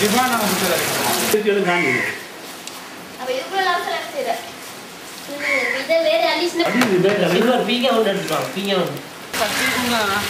Di mana kamu bisa? Itu yang kami. Apa itu pula langsung lari tidak? Itu beda alis. Itu beda. Itu udah dan pinjau. Tapi enggak.